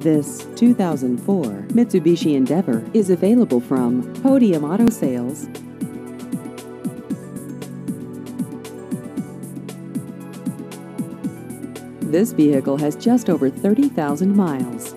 This 2004 Mitsubishi Endeavor is available from Podium Auto Sales. This vehicle has just over 30,000 miles.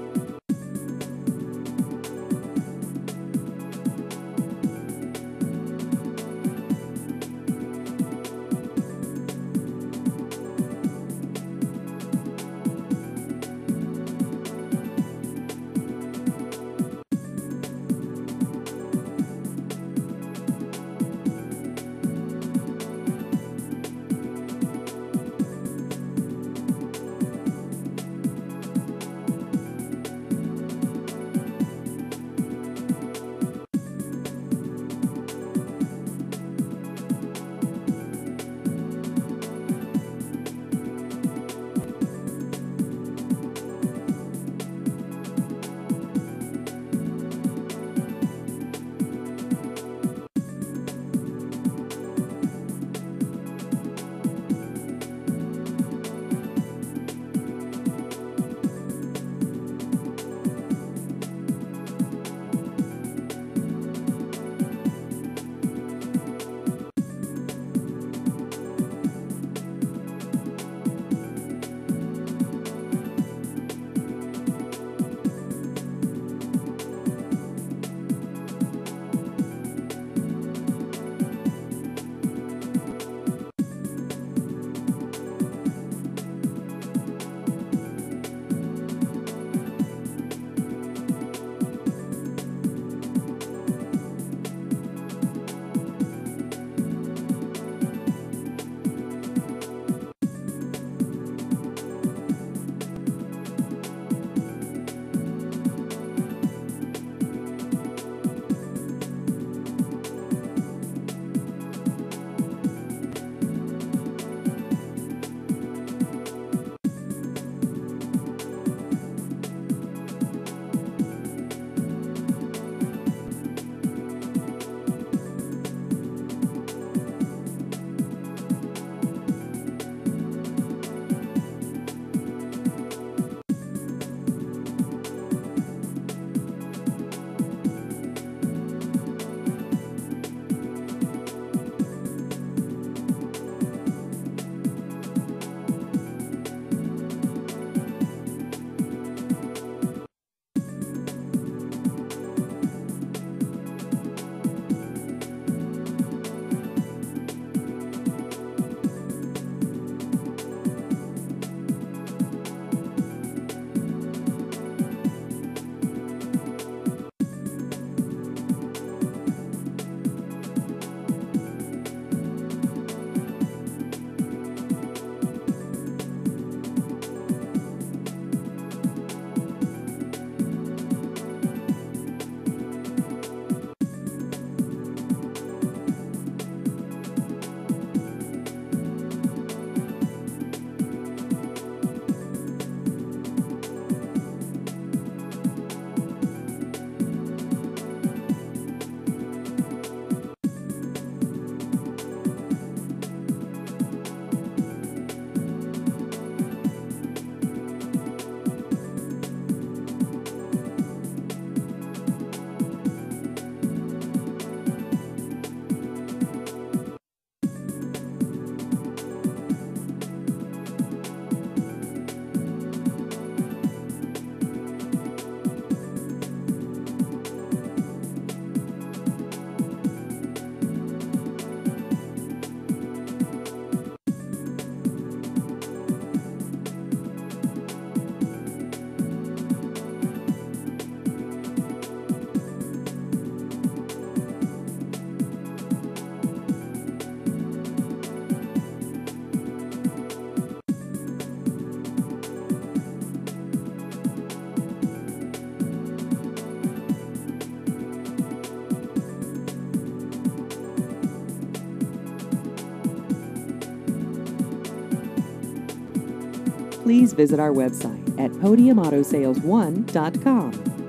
Please visit our website at podiumautosales1.com.